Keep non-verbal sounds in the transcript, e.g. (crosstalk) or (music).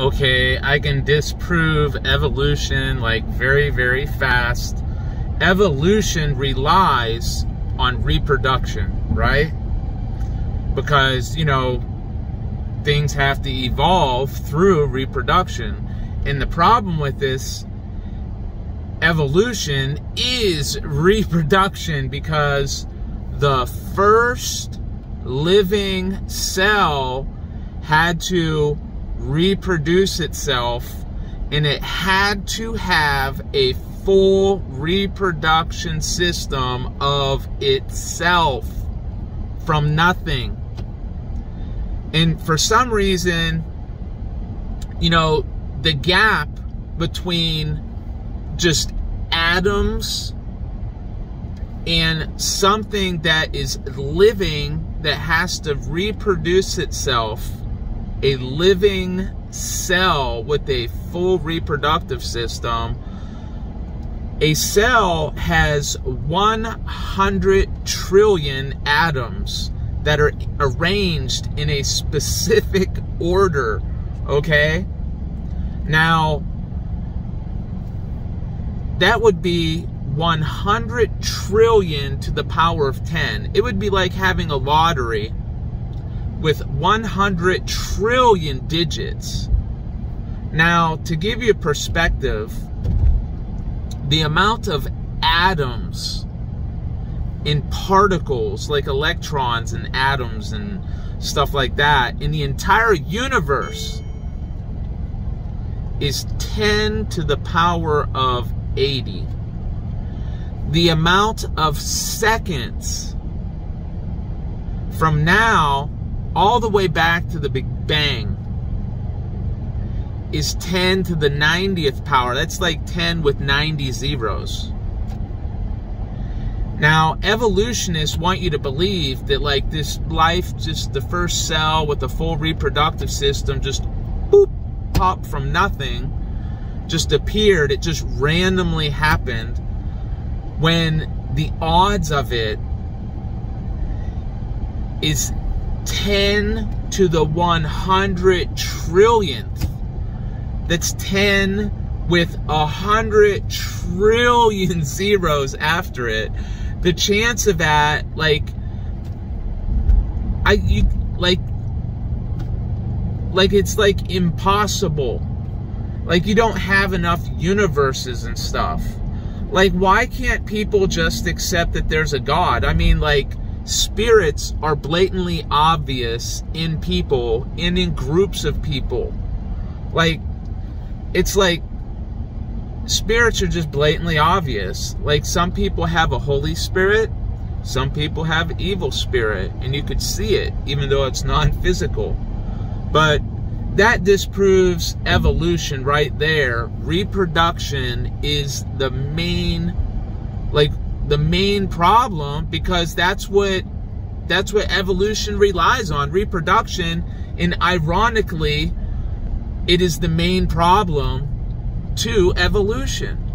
okay, I can disprove evolution like very, very fast. Evolution relies on reproduction, right? Because, you know, things have to evolve through reproduction. And the problem with this evolution is reproduction because the first living cell had to reproduce itself and it had to have a full reproduction system of itself from nothing. And for some reason, you know, the gap between just atoms and something that is living that has to reproduce itself, a living cell with a full reproductive system, a cell has 100 trillion atoms that are arranged in a specific order, okay? Now, that would be 100 trillion to the power of 10. It would be like having a lottery with 100 trillion digits. Now, to give you a perspective, the amount of atoms in particles like electrons and atoms and stuff like that in the entire universe is 10 to the power of 80. The amount of seconds from now all the way back to the Big Bang is 10 to the 90th power. That's like 10 with 90 zeros. Now, evolutionists want you to believe that like this life, just the first cell with a full reproductive system, just boop, popped from nothing just appeared, it just randomly happened when the odds of it is 10 to the 100 trillionth. That's 10 with a hundred trillion (laughs) zeros after it. The chance of that, like, I, you, like, like it's like impossible like, you don't have enough universes and stuff. Like, why can't people just accept that there's a God? I mean, like, spirits are blatantly obvious in people and in groups of people. Like, it's like spirits are just blatantly obvious. Like, some people have a Holy Spirit, some people have evil spirit, and you could see it, even though it's non (laughs) physical. But that disproves evolution right there. Reproduction is the main, like, the main problem because that's what that's what evolution relies on. Reproduction and ironically it is the main problem to evolution